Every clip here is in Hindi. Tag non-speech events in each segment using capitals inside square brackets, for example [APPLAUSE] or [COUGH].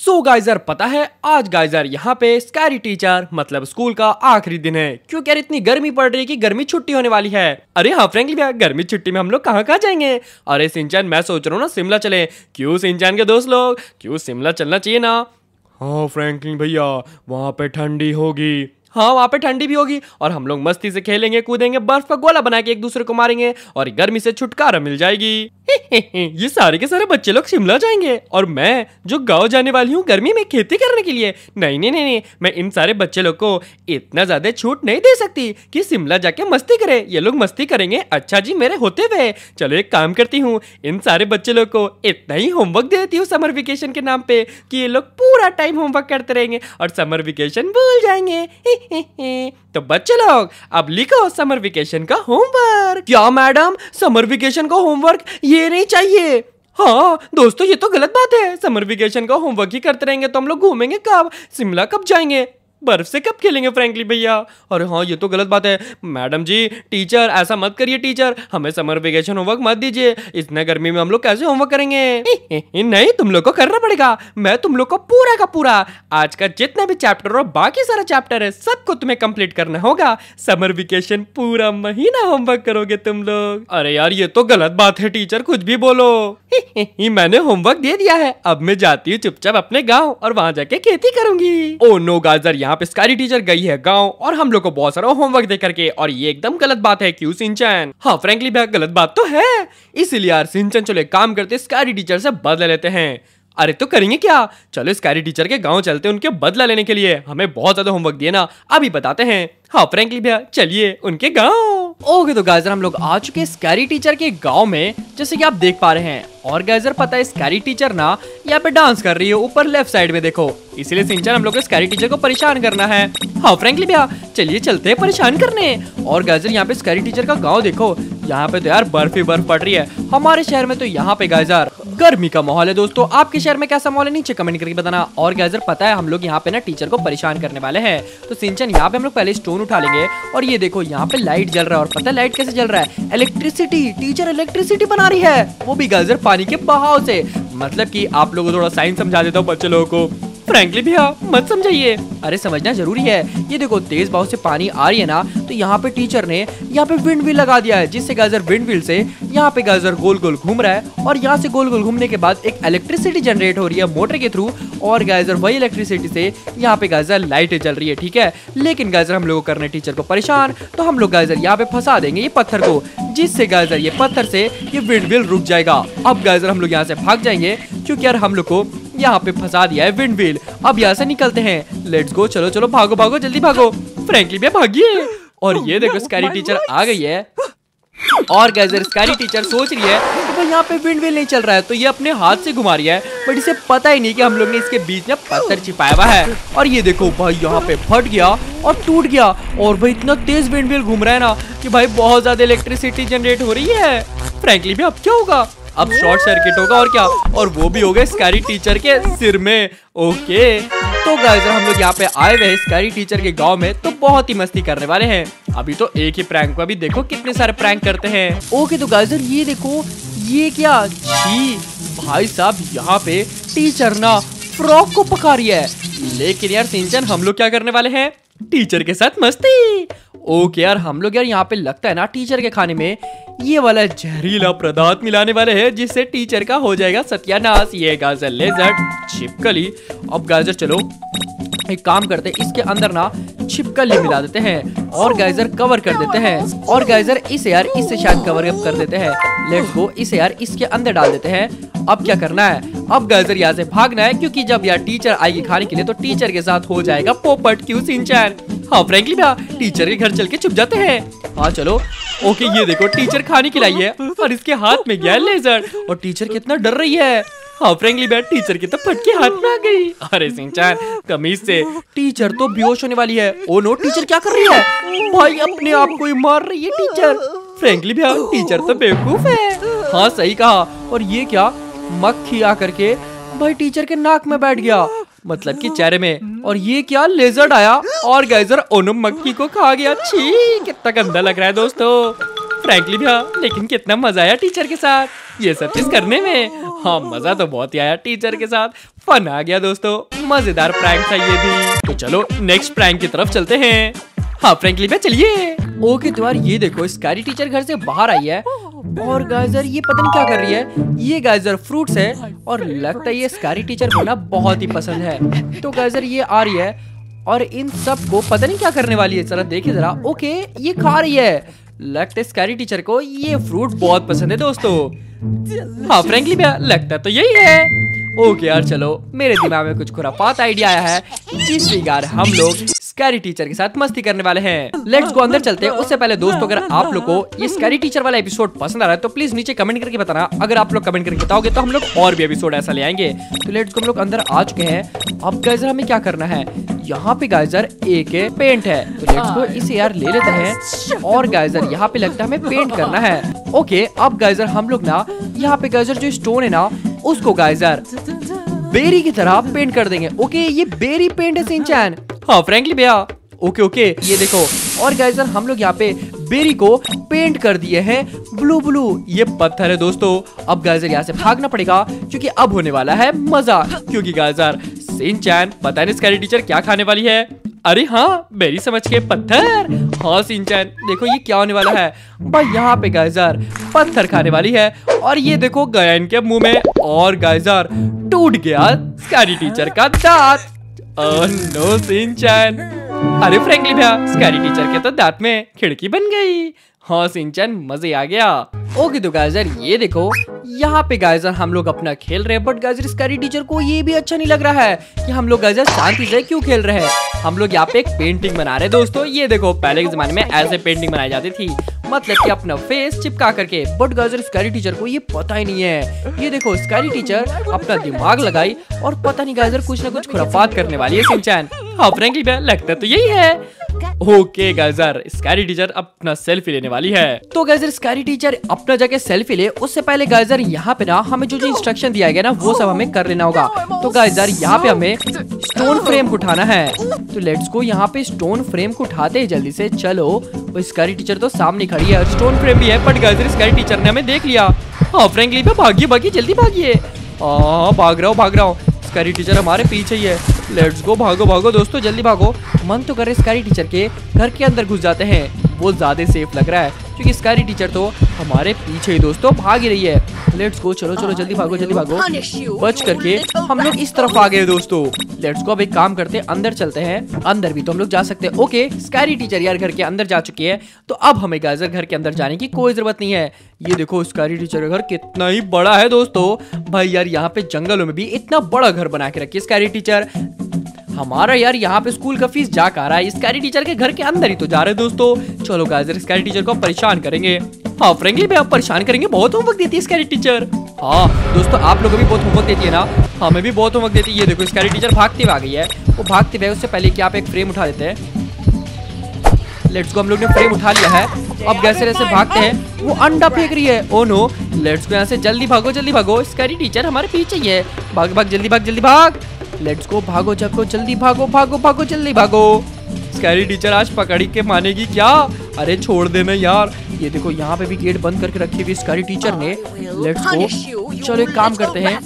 सो so गाइजर पता है, आज गाइजर यहाँ पे स्कैरी टीचर मतलब स्कूल का आखिरी दिन है। क्योंकि यार इतनी गर्मी पड़ रही है कि गर्मी छुट्टी होने वाली है? अरे हाँ फ्रेंकली भैया, गर्मी छुट्टी में हम लोग कहाँ कहाँ जाएँगे? अरे, सिंचन, मैं सोच रहा हूँ ना, शिमला चले। क्यों सिंचन के दोस्त लोग? क्यों शिमला चलना चाहिए ना? हाँ फ्रैंकलिन भैया, वहाँ पे ठंडी होगी। हाँ वहाँ पे ठंडी भी होगी, और हम लोग मस्ती से खेलेंगे, कूदेंगे, बर्फ़ का गोला बना के एक दूसरे को मारेंगे, और गर्मी से छुटकारा मिल जाएगी। [LAUGHS] ये सारे के सारे बच्चे लोग शिमला जाएँगे और मैं, जो गाँव जाने वाली हूँ, गर्मी में खेती करने के लिए। नहीं नहीं नहीं नहीं, मैं इन सारे बच्चे लोग को इतना ज़्यादा छूट नहीं दे सकती कि शिमला जाके मस्ती करे। ये लोग मस्ती करेंगे। अच्छा जी, मेरे होते हुए। चलो एक काम करती हूँ, इन सारे बच्चे लोग को इतना ही होमवर्क दे देती हूँ समर वेकेशन के नाम पे कि ये लोग पूरा टाइम होमवर्क करते रहेंगे और समर वेकेशन भूल जाएँगे। [LAUGHS] तो बच्चे लोग, अब लिखो समर वेकेशन का होमवर्क क्या मैडम समर वेकेशन का होमवर्क ये नहीं चाहिए। हाँ दोस्तों, ये तो गलत बात है। समर वेकेशन का होमवर्क ही करते रहेंगे तो हम लोग घूमेंगे कब? शिमला कब जाएँगे? बर्फ़ से कब खेलेंगे फ्रेंकली भैया? अरे हाँ ये तो गलत बात है। मैडम जी, टीचर, ऐसा मत करिए टीचर। हमें समर वेकेशन होमवर्क मत दीजिए। इतने गर्मी में हम लोग कैसे होमवर्क करेंगे? [LAUGHS] नहीं, तुम लोग को करना पड़ेगा। मैं तुम लोग को पूरा का पूरा। आज का जितना भी चैप्टर और बाकी सारा चैप्टर है, सबको तुम्हें कंप्लीट करना होगा। समर वेकेशन पूरा महीना होमवर्क करोगे तुम लोग। अरे यार, ये तो गलत बात है टीचर, कुछ भी बोलो। [LAUGHS] मैंने होमवर्क दे दिया है। अब मैं जाती हूँ चुपचाप अपने गाँव और वहाँ जाके खेती करूँगी। ओ, नो गाजर यहाँ पे स्कारी टीचर गई है गाँव और हम लोग को बहुत सारा होमवर्क दे करके और ये एकदम गलत बात है, क्यूँ सिंचन? हाँ फ्रेंकली भैया, गलत बात तो है। इसीलिए यार सिंचन चलो एक काम करते स्कारी टीचर से बदले लेते हैं। अरे तो करेंगे क्या? चलो स्कारी टीचर के गाँव चलते उनके बदला लेने के लिए। हमें बहुत ज़्यादा होमवर्क दिए ना। अभी बताते हैं। हाँ फ्रेंकली भैया, चलिए उनके गाँव। ओके तो गाजर हम लोग आ चुके हैं स्कैरी टीचर के गाँव में, जैसे कि आप देख पा रहे हैं। और गाजर पता है स्कैरी टीचर ना, यहाँ पे डांस कर रही है, ऊपर लेफ़्ट साइड में देखो। इसीलिए सिंचन हम लोग को स्कैरी टीचर को परेशान करना है। हाँ फ्रेंकली भैया, चलिए चलते हैं परेशान करने। और गाजर यहाँ पे स्कैरी टीचर का गाँव देखो। यहाँ पे तो यार बर्फ़ ही बर्फ़ पड़ रही है। हमारे शहर में तो यहाँ पे गाजर गर्मी का माहौल है दोस्तों। आपके शहर में कैसा माहौल है? नीचे कमेंट करके बताना। और गैजर पता है, हम लोग यहाँ पे ना टीचर को परेशान करने वाले हैं। तो सिंचन, यहाँ पे हम लोग पहले स्टोन उठा लेंगे। और ये देखो, यहाँ पे लाइट जल रहा है। और पता है, लाइट कैसे जल रहा है? इलेक्ट्रिसिटी, टीचर इलेक्ट्रिसिटी बना रही है। वो भी गैजर पानी के बहाव से। मतलब की आप लोग को थोड़ा साइंस समझा देता हूँ बच्चे लोगों को। फ्रैंकली भैया, मत समझाइए। अरे समझना ज़रूरी है। ये देखो, तेज भाव से पानी आ रही है ना तो यहाँ पे टीचर ने यहाँ पे विंड व्हील लगा दिया है, जिससे गाजर विंड व्हील से यहाँ पे गाजर गोल गोल घूम रहा है और यहाँ से गोल गोल घूमने के बाद एक इलेक्ट्रिसिटी जनरेट हो रही है मोटर के थ्रू और गाजर वही इलेक्ट्रिसिटी से यहाँ पे गाजर लाइट चल रही है, ठीक है? लेकिन गाजर हम लोग करने टीचर को परेशान तो हम लोग गाजर यहाँ पे फंसा देंगे ये पत्थर को, जिससे गाजर ये पत्थर से ये विंड व्हील रुक जाएगा। अब गाजर हम लोग यहाँ से भाग जाएँगे, क्योंकि यार हम लोग को यहाँ पे फंसा दिया है विंड व्हील अब यहाँ से निकलते हैं। लेट्स गो चलो चलो भागो भागो जल्दी भागो। फ्रेंकली भैया भागिए और ये देखो स्कैरी टीचर आ गई है। और गैजर स्कैरी टीचर सोच रही है कि भाई यहाँ पे विंड व्हील नहीं चल रहा है तो ये अपने हाथ से घुमा रही है। बट इसे पता ही नहीं कि हम लोग ने इसके बीच में पत्थर छिपाया हुआ है। और ये देखो भाई यहाँ पे फट गया और टूट गया। और भाई इतना तेज विंड व्हील घूम रहा है ना कि भाई बहुत ज़्यादा इलेक्ट्रिसिटी जनरेट हो रही है। फ्रेंकली भी अब क्या होगा? अब शॉर्ट सर्किट होगा और क्या? और वो भी होगा स्कैरी टीचर के सिर में। ओके तो गाइस हम लोग यहाँ पे आए हुए हैं स्कैरी टीचर के गाँव में तो बहुत ही मस्ती करने वाले हैं। अभी तो एक ही प्रैंक को अभी देखो कितने सारे प्रैंक करते हैं। ओके तो गाइजर ये देखो, ये क्या? जी भाई साहब, यहाँ पे टीचर ना फ्रॉक को पका रही है। लेकिन यार, सिंचन, हम लोग क्या करने वाले हैं? टीचर के साथ मस्ती। ओके यार, हम लोग यार यहाँ पे लगता है ना टीचर के खाने में, ये वाला जहरीला पदार्थ मिलाने वाले हैं, जिससे टीचर का हो जाएगा सत्यानाश। ये गाजर, लेजर, छिपकली। अब गाजर चलो। एक काम करते हैं इसके अंदर ना छिपकली मिला देते हैं और गाइजर कवर कर देते हैं। और गाइजर इसे यार, इससे शायद कवर अप कर देते हैं। लेट्स गो इसे यार इसके अंदर डाल देते हैं। अब क्या करना है? अब गाइजर यहाँ से भागना है, क्योंकि जब यार टीचर आएगी खाने के लिए तो टीचर के साथ हो जाएगा पोपट क्यों सिंचन? हाँ फ्रेंकली भैया टीचर के घर चल के छुप जाते हैं। हाँ चलो। ओके ये देखो टीचर खाने खिलाई है, और इसके हाथ में गया लेजर और टीचर कितना डर रही है। हाँ फ्रेंकली बैट टीचर की तो फटके हाथ में आ गई। अरे सिंचान, कमीज से। टीचर तो बेहोश होने वाली है। ओ नो, टीचर क्या कर रही है? भाई, अपने आप को ही मार रही है टीचर। फ्रेंकली भैया टीचर तो बेवकूफ़ है। हाँ सही कहा। और ये क्या? मक्खी आकर के भाई टीचर के नाक में बैठ गया। मतलब कि चेहरे में। और ये क्या? लेजर्ड आया। और गैजर ओनम मक्खी को खा गया। छी, कितना गंदा लग रहा है दोस्तों। फ्रैंकली भैया लेकिन कितना मज़ा आया टीचर के साथ। ये सब चीज़ करने में? हाँ मज़ा तो बहुत ही आया टीचर के साथ। फन आ गया दोस्तों। मज़ेदार प्रैंक था ये भी। तो चलो नेक्स्ट प्रैंक की तरफ़ चलते हैं। हाँ फ्रेंकली पे चलिए। ओके तो यार ये देखो स्कारी टीचर घर से बाहर आई है। और गाइजर ये पता नहीं क्या कर रही है? ये गाइजर फ्रूट्स है और लगता है ये स्कारी टीचर को ना बहुत ही पसंद है। तो गाइजर ये आ रही है और इन सबको पता नहीं क्या करने वाली है? जरा देखिए जरा। ओके, ये खा रही है। लगता है स्कारी टीचर को ये फ्रूट बहुत पसंद है दोस्तों। हाँ फ्रेंकली भैया लगता तो यही है। ओके यार, चलो, मेरे दिमाग में कुछ खुरापात आइडिया आया है। जिस प्रकार हम लोग स्कैरी टीचर के साथ मस्ती करने वाले हैं। लेट्स गो अंदर चलते हैं। उससे पहले दोस्तों, अगर आप लोग को ये स्कैरी टीचर वाला एपिसोड पसंद आ रहा है तो प्लीज़ नीचे कमेंट करके बताना। अगर आप लोग कमेंट करके बताओगे तो हम लोग और भी एपिसोड ऐसा ले आएँगे। तो लेट्स गो हम लोग अंदर आ चुके हैं। अब गाइजर हमें क्या करना है? यहाँ पे गाइजर एक पेंट है। तो लेट्स गो इसे यार ले लेते हैं। और गाइजर यहाँ पे लगता है हमें पेंट करना है। ओके अब गाइजर हम लोग ना, यहाँ पे गाइजर जो स्टोन है ना, उसको गाइजर बेरी की तरह पेंट कर देंगे। ओके ये बेरी पेंट है सिंचैन हाँ फ्रेंकली भैया ओके ओके ये देखो। और गाइजर हम लोग यहाँ पे बेरी को पेंट कर दिए हैं ब्लू ब्लू ये पत्थर है दोस्तों। अब गाइजर यहाँ से भागना पड़ेगा, क्योंकि अब होने वाला है मज़ा। क्योंकि गाइजर सिंचैन पता नहीं इसका टीचर क्या खाने वाली है? अरे हाँ बेरी समझ के पत्थर। हाँ सिंचैन देखो ये क्या होने वाला है। भाई, यहाँ पे गाइजर पत्थर खाने वाली है। और ये देखो गया इनके मुँह में। और गाइजर टूट गया टीचर का दांत। नो सिंचन अरे फ्रेंकली भैया स्कैरी टीचर के तो दांत में खिड़की बन गई। हाँ सिंचन मज़े आ गया। ओके तो गाइजर ये देखो, यहाँ पे गाइजर हम लोग अपना खेल रहे हैं बट गाइजर स्कैरी टीचर को ये भी अच्छा नहीं लग रहा है कि हम लोग गाइजर शांति से क्यों खेल रहे हैं। हम लोग यहाँ पे एक पेंटिंग बना रहे हैं, दोस्तों, ये देखो, पहले के जमाने में ऐसे पेंटिंग बनाई जाती थी। मतलब कि अपना फेस चिपका करके। बट गाजर स्कैरी टीचर को ये पता ही नहीं है। ये देखो स्कैरी टीचर अपना दिमाग लगाई और पता नहीं गाजर कुछ ना कुछ खुराफात करने वाली है, सिंचैन। हाँ फ्रेंकली लगता तो यही है। ओके गाइजर स्कैरी टीचर अपना सेल्फी लेने वाली है। तो गाइजर स्कैरी टीचर अपना जाके सेल्फी ले। उससे पहले गाइजर यहाँ पे ना हमें जो जो इंस्ट्रक्शन दिया गया ना, वो सब हमें कर लेना होगा। तो गाइजर यहाँ पे हमें स्टोन फ्रेम को उठाना है। तो लेट्स को यहाँ पे स्टोन फ्रेम को उठाते हैं जल्दी से चलो। वो स्कैरी टीचर तो सामने खड़ी है। स्टोन फ्रेम भी है बट गाइजर स्कैरी टीचर ने हमें देख लिया। हाँ फ्रेंकली भागिए भागिए, जल्दी भागिए। हाँ भाग रहा हूँ, भाग रहा हूँ। स्कारी टीचर हमारे पीछे ही है। लेट्स गो भागो भागो दोस्तों जल्दी भागो। मन तो करे स्कारी टीचर के घर के अंदर घुस जाते हैं। वो ज़्यादा सेफ़ लग रहा है क्योंकि स्कारी टीचर तो हमारे पीछे ही दोस्तों भाग ही रही है। लेट्स गो चलो चलो जल्दी भागो जल्दी भागो। बच करके हम लोग इस तरफ़ आ गए दोस्तों। लेट्स गो अब एक काम करते हैं अंदर चलते हैं। अंदर भी तो हम लोग जा सकते हैं। ओके स्कारी टीचर यार, घर के अंदर जा चुकी है। तो अब हमें गाजर घर के अंदर जाने की कोई ज़रूरत नहीं है। ये देखो स्कारी टीचर का घर कितना ही बड़ा है दोस्तों। भाई यार, यहाँ पे जंगलों में भी इतना बड़ा घर बना के रखी स्कैरी टीचर हमारा यार, यहाँ पे स्कूल का फ़ीस जा कर रहा है? स्कैरी टीचर के घर के अंदर ही तो जा रहे हैं दोस्तों। चलो गाजर स्कैरी टीचर को परेशान करेंगे। हाँ फ्रेंकली भैया परेशान करेंगे, बहुत होमवर्क देती है टीचर हाँ दोस्तों, आप लोगों भी बहुत होमवर्क देती है ना? हमें भी बहुत होमवर्क देती है। ये देखो स्कैरी टीचर भागते हुए आ गई है। वो भागते हुए, उससे पहले कि आप एक फ्रेम उठा लेते हैं। लेट्स को हम लोग ने फ्रेम उठा लिया है। अब जैसे जैसे भागते हैं, वो अंडा फेंक रही है। ओ नो लेट्स को यहाँ से, जल्दी भागो जल्दी भागो। स्कैरी टीचर हमारे पीछे ही है। भाग भाग, जल्दी भाग जल्दी भाग। लेट्स गो भागो चको जल्दी भागो भागो भागो, जल्दी भागो। स्कैरी टीचर आज पकड़ी के मानेगी क्या? अरे छोड़ देना यार। ये देखो, यहाँ पे भी गेट बंद करके रखी हुई स्कैरी टीचर ने। लेट्स गो चलो एक काम करते हैं।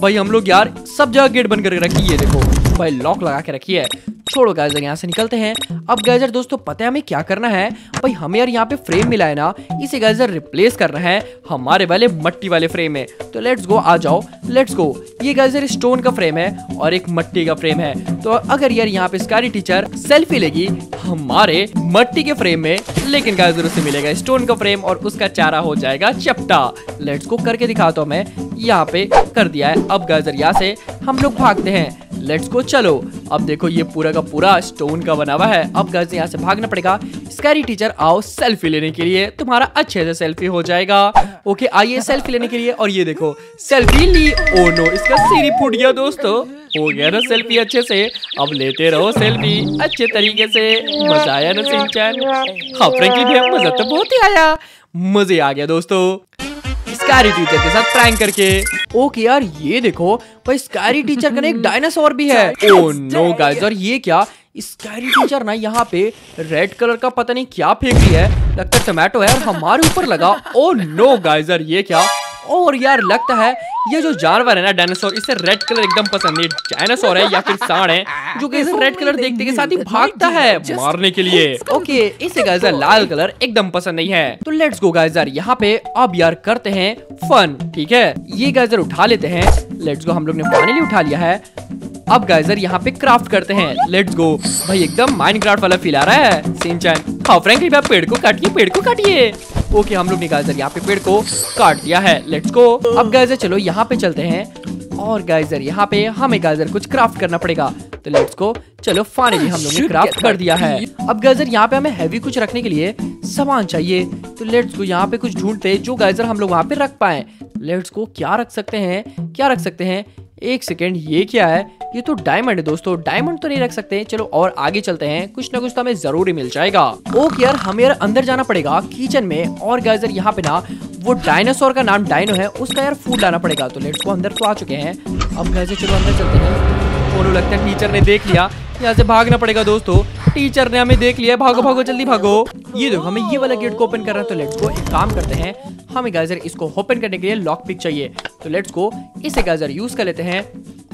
भाई, हम लोग यार सब जगह गेट बंद करके रखी है, देखो। भाई, लॉक लगा के रखी है। छोड़ो गाइजर यहाँ से निकलते हैं। अब गाइजर दोस्तों, पता है हमें क्या करना है? भाई, हमें यार यहाँ पे फ्रेम मिला है ना, इसे गाइजर रिप्लेस करना है हमारे वाले मट्टी वाले फ्रेम में। तो लेट्स गो आ जाओ लेट्स गो ये गाइजर स्टोन का फ्रेम है और एक मट्टी का फ्रेम है। तो अगर यार यहाँ पे स्कारी टीचर सेल्फी लेगी, हमारे मट्टी के फ्रेम में, लेकिन गाइजर उसे मिलेगा स्टोन का फ्रेम और उसका चारा हो जाएगा चपटा। लेट्स गो करके दिखाता हूँ मैं, यहाँ पे कर दिया है। अब गाइजर यहाँ से हम लोग भागते हैं। लेट्स गो, चलो। अब देखो, ये पूरा का पूरा स्टोन का बना हुआ है। अब गर्ल्स यहाँ से भागना पड़ेगा। स्कैरी टीचर आओ सेल्फी लेने के लिए। तुम्हारा अच्छे से सेल्फी हो जाएगा। ओके आइए सेल्फी लेने के लिए। और ये देखो सेल्फी ली। ओ नो इसका सीरी फूट गया दोस्तों। हो गया ना सेल्फी अच्छे से। अब लेते रहो सेल्फी अच्छे तरीके से। मज़ा आया ना सिंचन हाँ फ्रेंकली भैया मज़ा तो बहुत ही आया। मज़े आ गया दोस्तों। स्कैरी टीचर के साथ प्रैंक करके। ओके यार ये देखो भाई स्कैरी टीचर का एक डायनासोर भी है। ओ नो गाइस और ये क्या? स्कैरी टीचर ना यहाँ पे रेड कलर का पता नहीं क्या फेंक रही है। लगता है टोमेटो है और हमारे ऊपर लगा। ओ नो गाइजर ये क्या? और यार, लगता है ये जो जानवर है ना डायनासोर इसे रेड कलर एकदम पसंद नहीं। डायनासोर है या फिर सांड है, जो कि इसे रेड कलर देखते के साथ ही भागता है मारने के लिए। ओके इसे गाइजर लाल कलर एकदम पसंद नहीं है। तो लेट्स गो गाइजर यहाँ पे अब यार करते हैं फन ठीक है? ये गाइजर उठा लेते हैं। लेट्स गो हम लोग ने फाइनली उठा लिया है। अब गाइजर यहाँ पे क्राफ्ट करते हैं। लेट्स गो भाई, एकदम माइनक्राफ्ट वाला फील आ रहा है। सिंचन हाँ फ्रैंकली पेड़ को काटिए, पेड़ को काटिए। ओके हम लोग ने गाइजर यहाँ पे पेड़ को काट दिया है। लेट्स गो अब गाइजर चलो यहाँ पे चलते हैं। और गाइजर यहाँ पे हमें गाइजर कुछ क्राफ्ट करना पड़ेगा। तो लेट्स गो चलो फाइनली हम लोग ने क्राफ्ट कर दिया है। अब गाइजर यहाँ पे हमें हैवी कुछ रखने के लिए सामान चाहिए। तो लेट्स गो यहाँ पे कुछ ढूंढते जो गाइजर हम लोग वहाँ पे रख पाए। लेट्स गो क्या रख सकते हैं? क्या रख सकते हैं? एक सेकेंड, ये क्या है? ये तो डायमंड है दोस्तों डायमंड तो नहीं रख सकते। चलो और आगे चलते हैं। कुछ ना कुछ तो हमें ज़रूरी मिल जाएगा। ओके यार, हमें यार अंदर जाना पड़ेगा किचन में। और गाइजर यहाँ पे ना, वो डायनासोर का नाम डायनो है, उसका यार फ़ूड लाना पड़ेगा। तो लेट्स को अंदर तो आ चुके हैं। अब गाइजर चलो अंदर चलते हैं। दोनों लगता है। टीचर ने देख लिया। यहाँ से भागना पड़ेगा दोस्तों। टीचर ने हमें देख लिया। भागो भागो, जल्दी भागो। ये देखो, हमें ये वाला गेट को ओपन करना है तो लेट्स को एक काम करते हैं। हमें गाइजर इसको ओपन करने के लिए लॉक पिक चाहिए। तो लेट्स को इसे गाइजर यूज़ कर लेते हैं।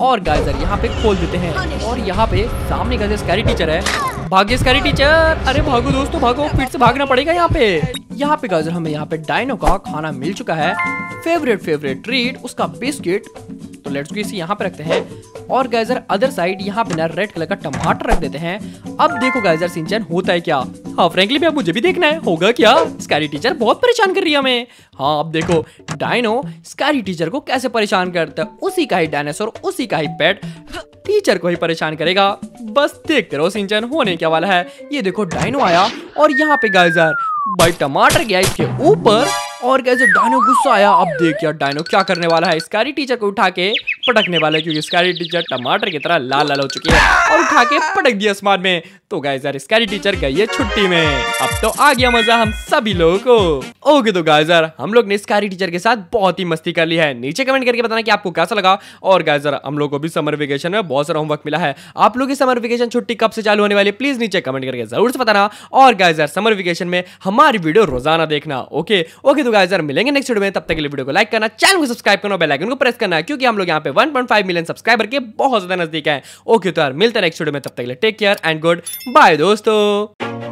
और गाइजर यहाँ पे खोल देते हैं। और यहाँ पे सामने गाइजर स्कैरी टीचर है। भाग्य स्कैरी टीचर अरे भागो दोस्तों, भागो। फिर से भागना पड़ेगा यहाँ पे। यहाँ पे गाइजर हमें यहाँ पे डायनो का खाना मिल चुका है। फेवरेट फेवरेट ट्रीट उसका बिस्किट तो लेट्स इसे यहाँ पे रखते हैं। और गाइजर अदर साइड यहाँ पे ना रेड कलर का टमाटर रख देते हैं। अब देखो गाइजर सिंचन होता है क्या? हाँ फ्रेंकली भैया मुझे भी देखना है। होगा क्या? स्कैरी टीचर बहुत परेशान कर रही है हमें। हाँ अब देखो डायनो स्कैरी टीचर को कैसे परेशान करता है? उसी का ही डायनासोर उसी का ही पेट टीचर को ही परेशान करेगा। बस देखते रहो सिंचन होने क्या वाला है। ये देखो डायनो आया। और यहाँ पे गाइजर भाई, टमाटर गया इसके ऊपर। और कैसे डायनो गुस्सा आया। अब देख यार, डायनो क्या करने वाला है? स्कारी टीचर को उठा के पटकने वाला है, क्योंकि स्कारी टीचर टमाटर की तरह लाल लाल हो चुकी है और उठा के पटक दिया आसमान में। तो गाइस यार स्कारी टीचर गई है छुट्टी में। अब तो आ गया मज़ा हम सभी लोगों को। ओके तो गाइस यार, हम लोग ने स्कारी टीचर के साथ बहुत ही मस्ती कर ली है। नीचे कमेंट करके बताना कि आपको कैसा लगा। और गाइस यार, हम लोग को भी समर वेकेशन में बहुत सारा होमवर्क मिला है। आप लोग की समर वेकेशन छुट्टी कब से चालू होने वाली प्लीज़ नीचे कमेंट करके ज़रूर से बताना। और गाइस यार समर वेकेशन में हमारी वीडियो रोज़ाना देखना। ओके ओके तो गाइस यार मिलेंगे नेक्स्ट वीडियो में। तब तक के लिए वीडियो को लाइक करना चैनल को सब्सक्राइब करना बेल आइकन को प्रेस करना, क्योंकि हम लोग यहाँ पे 1.5 मिलियन सब्सक्राइबर के बहुत ज़्यादा नज़दीक है। ओके तो यार, मिलते हैं नेक्स्ट वीडियो में। तब तक के लिए take care and good bye दोस्तों।